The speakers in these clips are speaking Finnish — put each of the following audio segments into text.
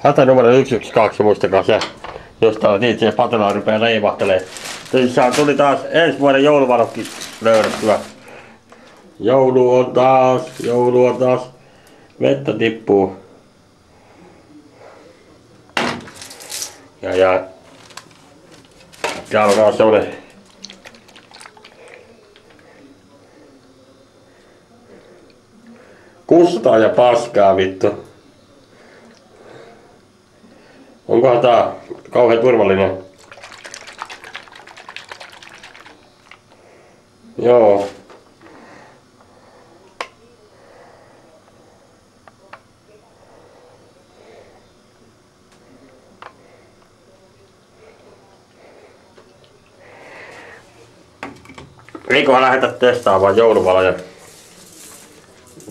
Hätä numero 112, muistakaa se. Jos täällä niin se patelaa rupeaa leivahtelee. Tässä tuli taas ensi vuoden jouluvalokki löydettyä. Joulu on taas, joulu on taas. Vettä tippuu. Ja ja. Täällä on taas Kustaa ja paskaa vittu. Onkohan tää kauhean turvallinen? Joo. Eiköhän lähdetä testaamaan jouluvaloja.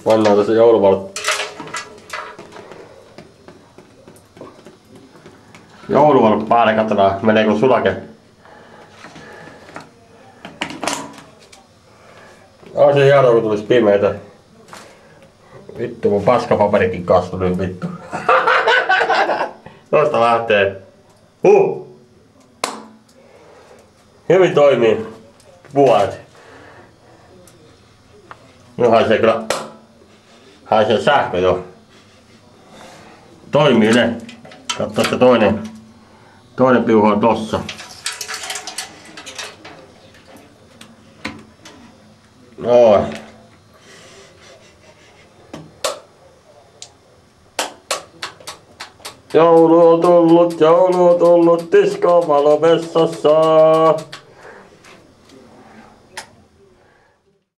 Pannaan tässä jouluvalot. Jouluvalot päälle, katsotaan meneekö sulake. On se hienoa kun tulis pimeitä. Vittu mun paskapaperikin kastui nyt vittu. Tosta lähtee. Huh! Hyvin toimii. Puolet. Nyt haisee kyllä haisee sähkö jo. Toimii ne. Katso se toinen. Toinen piuha on tossa. Noin. Joulu on tullut, joulu on tullut, tiskovalo vessassa.